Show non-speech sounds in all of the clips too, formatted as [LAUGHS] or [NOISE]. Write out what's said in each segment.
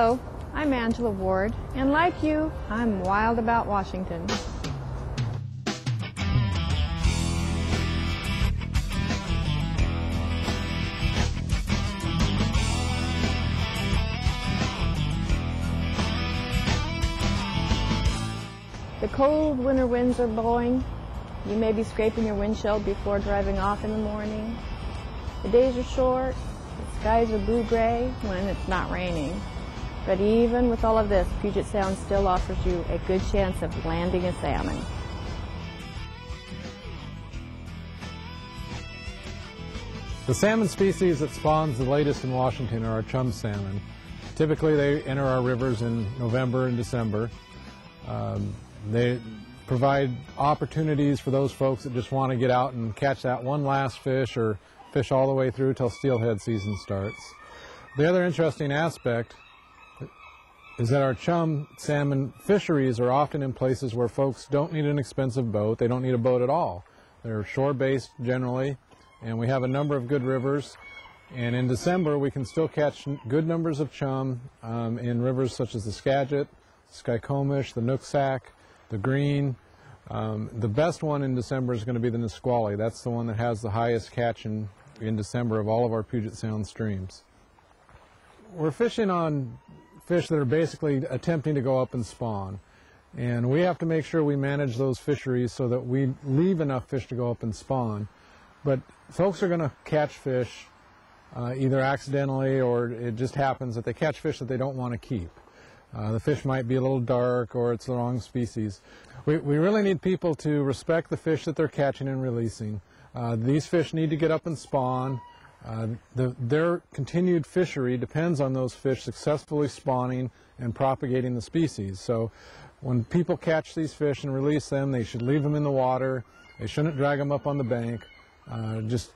Hello, I'm Angella Ward, and like you, I'm wild about Washington. The cold winter winds are blowing. You may be scraping your windshield before driving off in the morning. The days are short. The skies are blue-gray when it's not raining. But even with all of this, Puget Sound still offers you a good chance of landing a salmon. The salmon species that spawns the latest in Washington are our chum salmon. Typically they enter our rivers in November and December. Um, they provide opportunities for those folks that just want to get out and catch that one last fish or fish all the way through till steelhead season starts. The other interesting aspect is that our chum salmon fisheries are often in places where folks don't need an expensive boat. They don't need a boat at all. They're shore-based generally, and we have a number of good rivers. And in December, we can still catch good numbers of chum um, in rivers such as the Skagit, Skykomish, the Nooksack, the Green. Um, the best one in December is going to be the Nisqually. That's the one that has the highest catch in, in December of all of our Puget Sound streams. We're fishing on fish that are basically attempting to go up and spawn. And we have to make sure we manage those fisheries so that we leave enough fish to go up and spawn. But folks are going to catch fish uh, either accidentally or it just happens that they catch fish that they don't want to keep. Uh, the fish might be a little dark or it's the wrong species. We, we really need people to respect the fish that they're catching and releasing. Uh, these fish need to get up and spawn. Uh, the, their continued fishery depends on those fish successfully spawning and propagating the species. So when people catch these fish and release them, they should leave them in the water. They shouldn't drag them up on the bank. Uh, just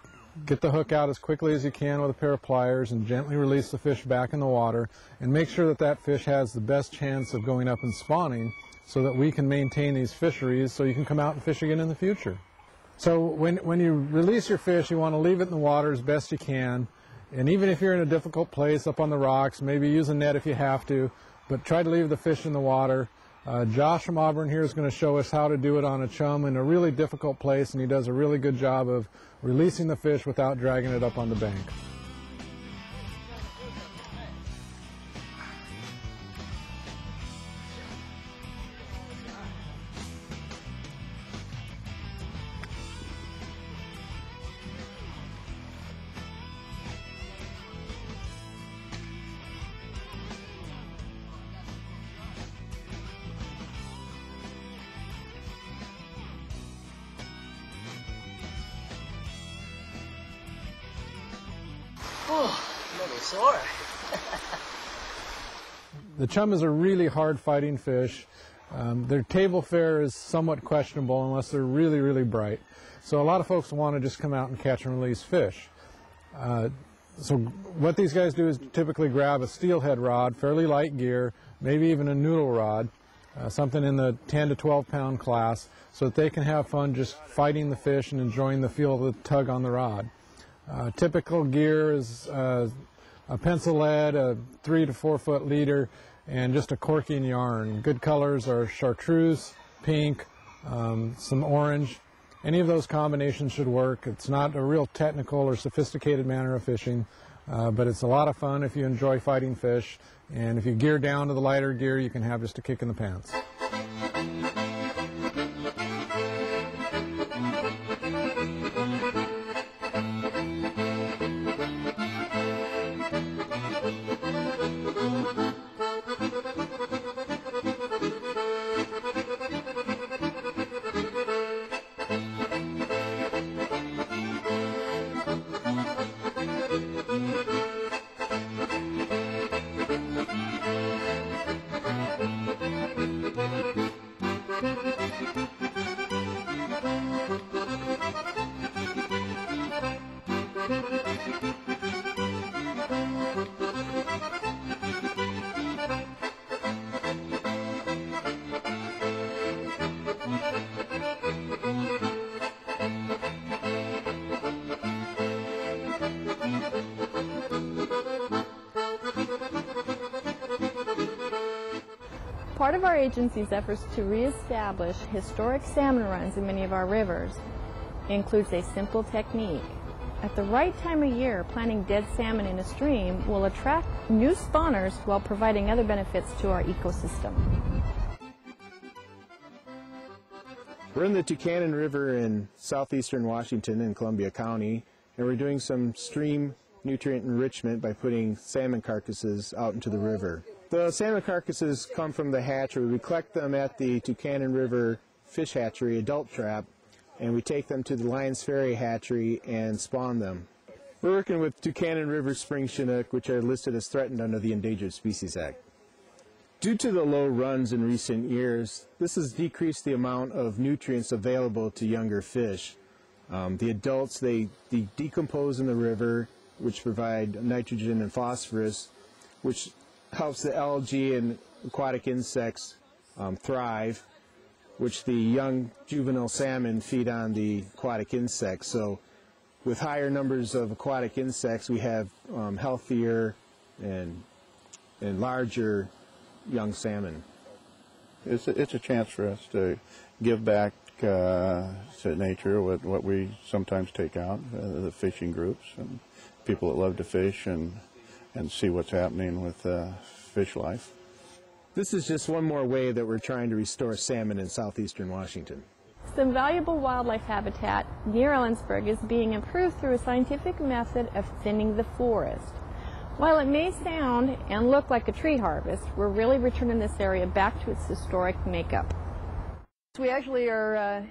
get the hook out as quickly as you can with a pair of pliers and gently release the fish back in the water and make sure that that fish has the best chance of going up and spawning so that we can maintain these fisheries so you can come out and fish again in the future. So when, when you release your fish, you want to leave it in the water as best you can. And even if you're in a difficult place up on the rocks, maybe use a net if you have to, but try to leave the fish in the water. Uh, Josh from Auburn here is going to show us how to do it on a chum in a really difficult place, and he does a really good job of releasing the fish without dragging it up on the bank. [LAUGHS] The chum is a really hard fighting fish. Um, their table fare is somewhat questionable unless they're really, really bright. So a lot of folks want to just come out and catch and release fish. Uh, so what these guys do is typically grab a steelhead rod, fairly light gear, maybe even a noodle rod, uh, something in the 10 to 12 pound class, so that they can have fun just fighting the fish and enjoying the feel of the tug on the rod. Uh, typical gear is uh, a pencil lead, a three to four foot leader, and just a corking yarn. Good colors are chartreuse, pink, um, some orange. Any of those combinations should work. It's not a real technical or sophisticated manner of fishing, uh, but it's a lot of fun if you enjoy fighting fish. And if you gear down to the lighter gear, you can have just a kick in the pants. Part of our agency's efforts to reestablish historic salmon runs in many of our rivers includes a simple technique. At the right time of year, planting dead salmon in a stream will attract new spawners while providing other benefits to our ecosystem. We're in the Tucannon River in southeastern Washington in Columbia County, and we're doing some stream nutrient enrichment by putting salmon carcasses out into the river. The salmon carcasses come from the hatchery. We collect them at the Tucannon River Fish Hatchery adult trap, and we take them to the Lions Ferry hatchery and spawn them. We're working with Tucannon River spring chinook, which are listed as threatened under the Endangered Species Act. Due to the low runs in recent years, this has decreased the amount of nutrients available to younger fish. Um, the adults, they, they decompose in the river, which provide nitrogen and phosphorus, which helps the algae and aquatic insects um, thrive, which the young juvenile salmon feed on the aquatic insects. So with higher numbers of aquatic insects, we have um, healthier and, and larger young salmon. It's a, it's a chance for us to give back uh, to nature what, what we sometimes take out, uh, the fishing groups and people that love to fish and, and see what's happening with uh, fish life. This is just one more way that we're trying to restore salmon in southeastern Washington. Some valuable wildlife habitat near Ellensburg is being improved through a scientific method of thinning the forest. While it may sound and look like a tree harvest, we're really returning this area back to its historic makeup. We actually are uh,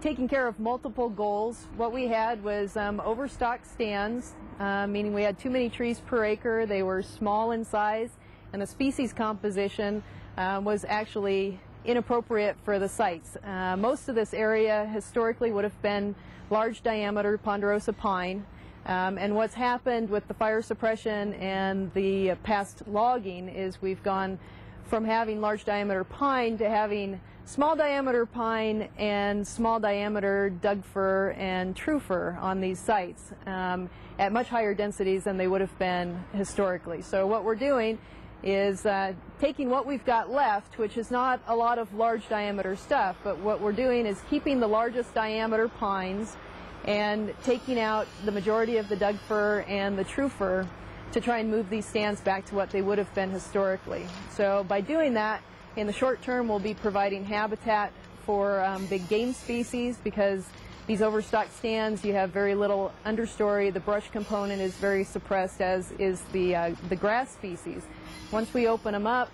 taking care of multiple goals. What we had was um, overstocked stands, uh, meaning we had too many trees per acre, they were small in size, and the species composition uh, was actually inappropriate for the sites. Uh, most of this area historically would have been large diameter ponderosa pine, um, and what's happened with the fire suppression and the past logging is we've gone from having large diameter pine to having small diameter pine and small diameter Doug fir and true fir on these sites um, at much higher densities than they would have been historically. So what we're doing is uh, taking what we've got left, which is not a lot of large diameter stuff, but what we're doing is keeping the largest diameter pines and taking out the majority of the Doug fir and the true fir to try and move these stands back to what they would have been historically. So by doing that, in the short term, we'll be providing habitat for um, big game species because these overstocked stands, you have very little understory. The brush component is very suppressed, as is the, uh, the grass species. Once we open them up,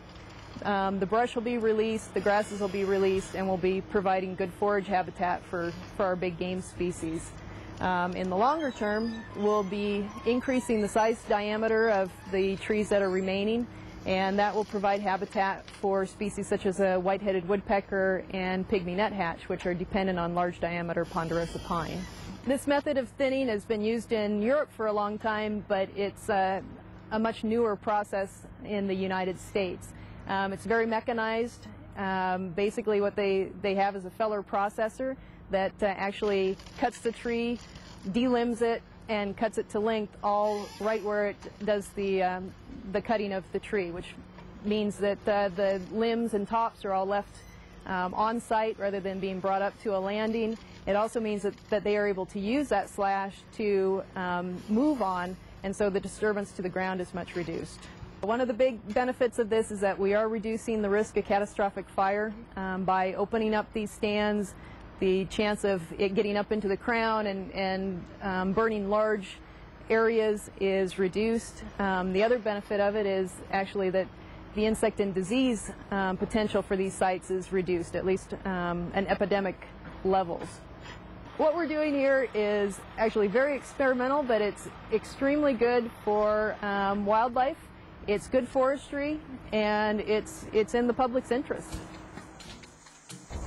um, the brush will be released, the grasses will be released, and we'll be providing good forage habitat for, for our big game species. Um, in the longer term, we'll be increasing the size diameter of the trees that are remaining, and that will provide habitat for species such as a white-headed woodpecker and pygmy nuthatch, which are dependent on large diameter ponderosa pine. This method of thinning has been used in Europe for a long time, but it's uh, a much newer process in the United States. Um, it's very mechanized. Um, basically what they, they have is a feller processor that uh, actually cuts the tree, delimbs it, and cuts it to length all right where it does the, um, the cutting of the tree, which means that uh, the limbs and tops are all left um, on site rather than being brought up to a landing. It also means that, that they are able to use that slash to um, move on, and so the disturbance to the ground is much reduced. One of the big benefits of this is that we are reducing the risk of catastrophic fire um, by opening up these stands. The chance of it getting up into the crown and, and um, burning large areas is reduced. Um, the other benefit of it is actually that the insect and disease um, potential for these sites is reduced, at least um, an epidemic levels. What we're doing here is actually very experimental, but it's extremely good for um, wildlife it's good forestry, and it's, it's in the public's interest.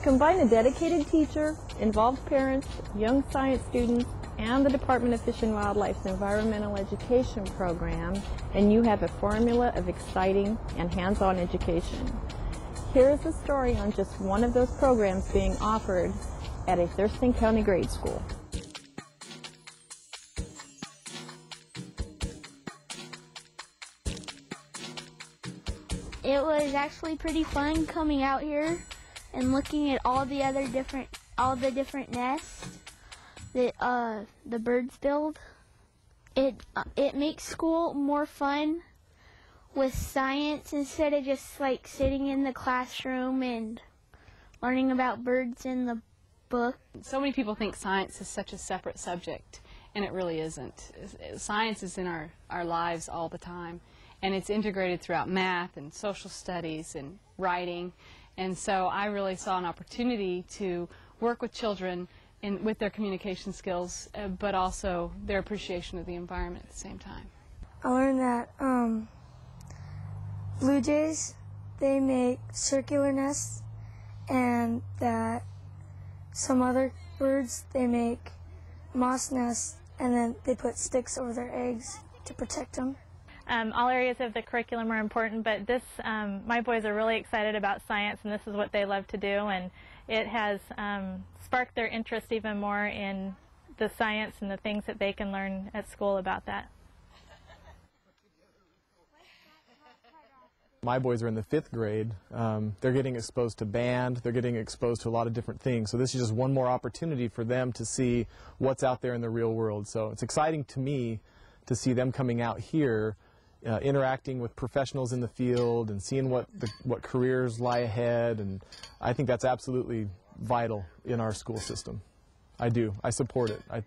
Combine a dedicated teacher, involved parents, young science students, and the Department of Fish and Wildlife's environmental education program, and you have a formula of exciting and hands-on education. Here is a story on just one of those programs being offered at a Thurston County grade school. it was actually pretty fun coming out here and looking at all the other different all the different nests that uh, the birds build. It uh, it makes school more fun with science instead of just like sitting in the classroom and learning about birds in the book. So many people think science is such a separate subject, and it really isn't. Science is in our, our lives all the time, and it's integrated throughout math and social studies and writing. And so I really saw an opportunity to work with children in, with their communication skills, uh, but also their appreciation of the environment at the same time. I learned that um, blue jays, they make circular nests, and that some other birds, they make moss nests, and then they put sticks over their eggs to protect them. Um, all areas of the curriculum are important, but this, um, my boys are really excited about science, and this is what they love to do, and it has um, sparked their interest even more in the science and the things that they can learn at school about that. My boys are in the fifth grade. Um, they're getting exposed to band. They're getting exposed to a lot of different things. So this is just one more opportunity for them to see what's out there in the real world. So it's exciting to me to see them coming out here, uh, interacting with professionals in the field, and seeing what the, what careers lie ahead. And I think that's absolutely vital in our school system. I do. I support it. I,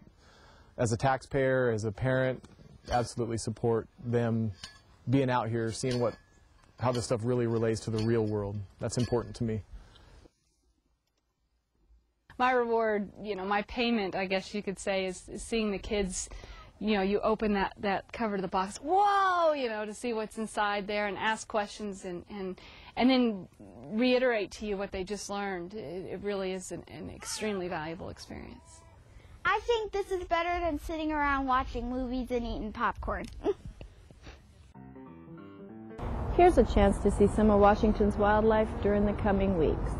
as a taxpayer, as a parent, absolutely support them being out here, seeing what how this stuff really relates to the real world. That's important to me. My reward, you know, my payment, I guess you could say, is, is seeing the kids, you know, you open that, that cover to the box, whoa, you know, to see what's inside there and ask questions and, and, and then reiterate to you what they just learned. It, it really is an, an extremely valuable experience. I think this is better than sitting around watching movies and eating popcorn. [LAUGHS] Here's a chance to see some of Washington's wildlife during the coming weeks.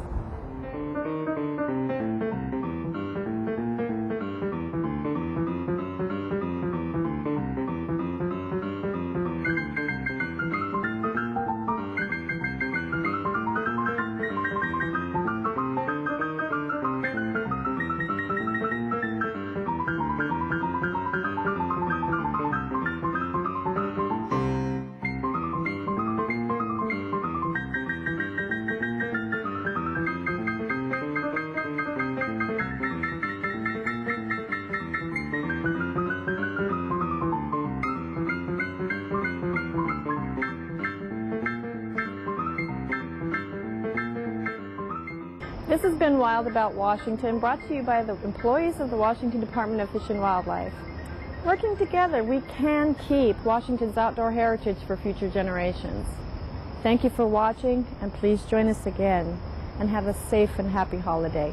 This has been Wild About Washington, brought to you by the employees of the Washington Department of Fish and Wildlife. Working together, we can keep Washington's outdoor heritage for future generations. Thank you for watching, and please join us again, and have a safe and happy holiday.